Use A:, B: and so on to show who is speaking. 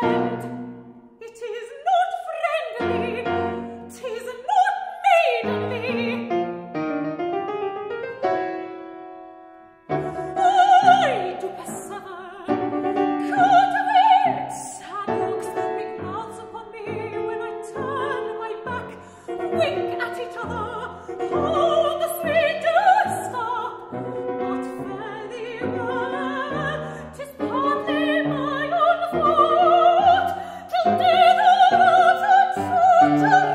A: time. Oh,